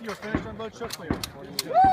Get your finish unload show clear.